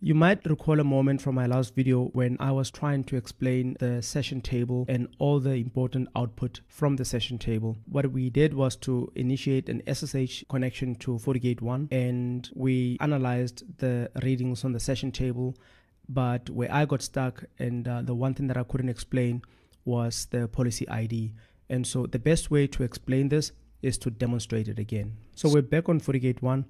You might recall a moment from my last video when I was trying to explain the session table and all the important output from the session table. What we did was to initiate an SSH connection to FortiGate 1 and we analyzed the readings on the session table. But where I got stuck and uh, the one thing that I couldn't explain was the policy ID. And so the best way to explain this is to demonstrate it again. So we're back on FortiGate 1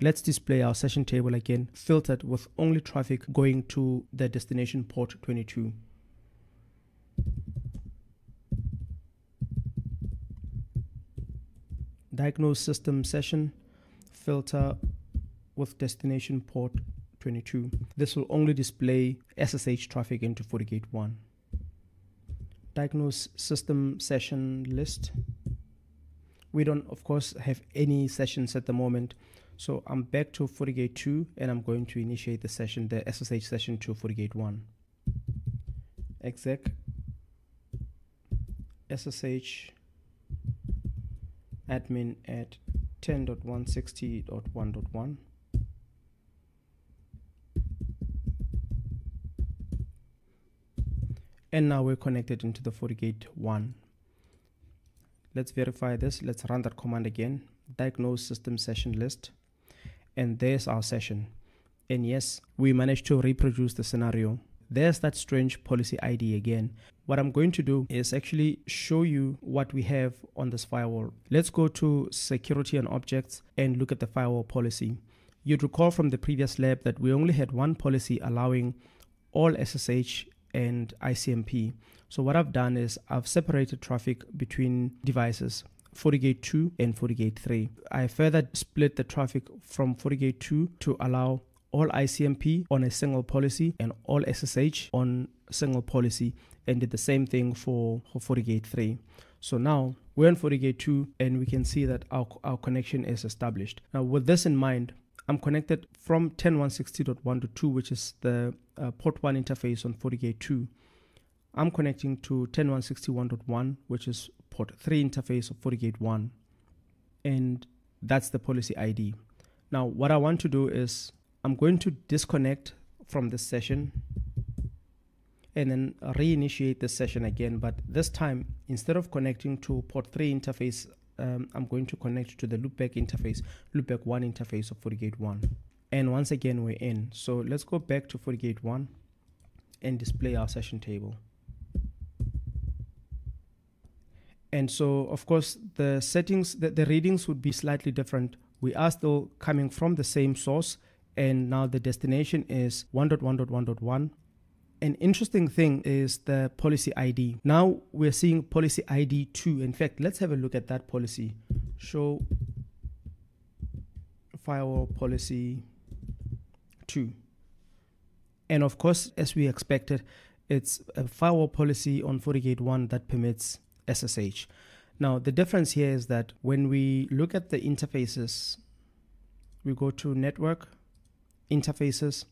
Let's display our session table again, filtered with only traffic going to the destination port 22. Diagnose system session, filter with destination port 22. This will only display SSH traffic into FortiGate 1. Diagnose system session list. We don't, of course, have any sessions at the moment. So I'm back to FortiGate 2 and I'm going to initiate the session, the SSH session to FortiGate 1. Exec SSH admin at 10.160.1.1. And now we're connected into the FortiGate 1. Let's verify this. Let's run that command again. Diagnose system session list and there's our session. And yes, we managed to reproduce the scenario. There's that strange policy ID again. What I'm going to do is actually show you what we have on this firewall. Let's go to security and objects and look at the firewall policy. You'd recall from the previous lab that we only had one policy allowing all SSH and ICMP. So what I've done is I've separated traffic between devices. FortiGate 2 and FortiGate 3. I further split the traffic from FortiGate 2 to allow all ICMP on a single policy and all SSH on single policy and did the same thing for, for FortiGate 3. So now we're on FortiGate 2 and we can see that our, our connection is established. Now with this in mind, I'm connected from 10.160.1 to 2, which is the uh, port 1 interface on FortiGate 2. I'm connecting to 10.161.1, which is port 3 interface of FortiGate 1 and that's the policy ID. Now what I want to do is I'm going to disconnect from this session and then reinitiate the session again. But this time instead of connecting to port 3 interface um, I'm going to connect to the loopback interface loopback 1 interface of FortiGate 1 and once again we're in. So let's go back to FortiGate 1 and display our session table And so, of course, the settings, the, the readings would be slightly different. We are still coming from the same source, and now the destination is 1.1.1.1. An interesting thing is the policy ID. Now we're seeing policy ID 2. In fact, let's have a look at that policy. Show firewall policy 2. And of course, as we expected, it's a firewall policy on FortiGate 1 that permits SSH. Now, the difference here is that when we look at the interfaces, we go to network, interfaces,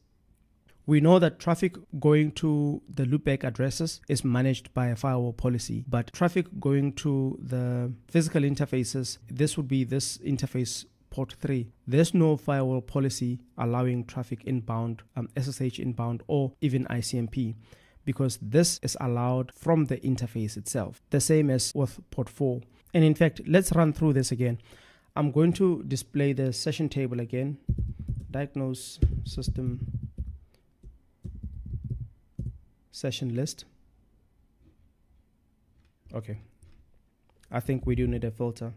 we know that traffic going to the loopback addresses is managed by a firewall policy, but traffic going to the physical interfaces, this would be this interface port 3. There's no firewall policy allowing traffic inbound, um, SSH inbound, or even ICMP because this is allowed from the interface itself, the same as with port 4. And in fact, let's run through this again. I'm going to display the session table again, diagnose system session list. Okay, I think we do need a filter.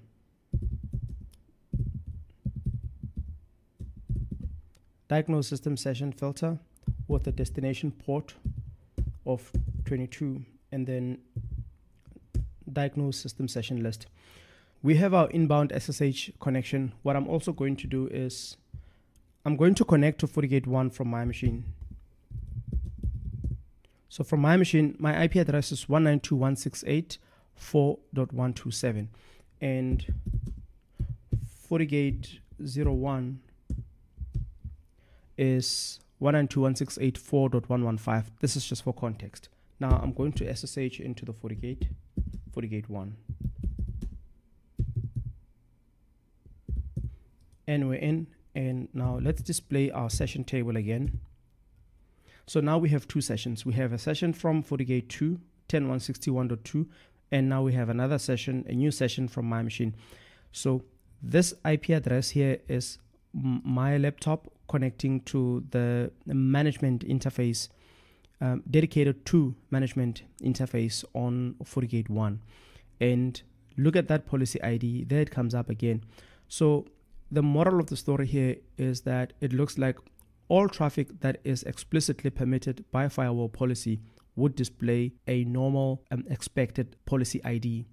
Diagnose system session filter with the destination port of 22 and then diagnose system session list. We have our inbound SSH connection. What I'm also going to do is I'm going to connect to FortiGate 1 from my machine. So from my machine, my IP address is 192.168.4.127 and FortiGate 01 is 192.168.4.115. This is just for context. Now I'm going to SSH into the FortiGate, FortiGate 1. And we're in. And now let's display our session table again. So now we have two sessions. We have a session from FortiGate 2, 10.161.2, and now we have another session, a new session from my machine. So this IP address here is my laptop connecting to the management interface um, dedicated to management interface on FortiGate 1 and look at that policy ID there it comes up again. So the moral of the story here is that it looks like all traffic that is explicitly permitted by firewall policy would display a normal and um, expected policy ID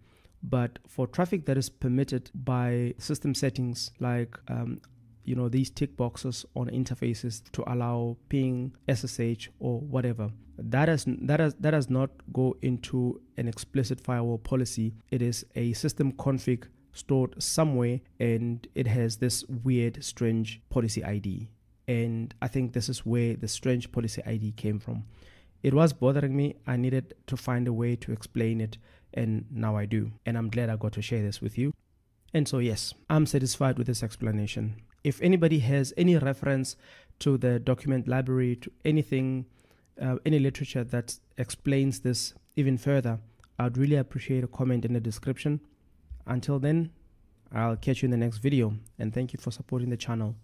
but for traffic that is permitted by system settings like um, you know these tick boxes on interfaces to allow ping ssh or whatever. That has that has that does not go into an explicit firewall policy. It is a system config stored somewhere and it has this weird strange policy id and i think this is where the strange policy id came from. It was bothering me. I needed to find a way to explain it and now i do. And i'm glad i got to share this with you. And so yes i'm satisfied with this explanation if anybody has any reference to the document library, to anything, uh, any literature that explains this even further, I'd really appreciate a comment in the description. Until then, I'll catch you in the next video and thank you for supporting the channel.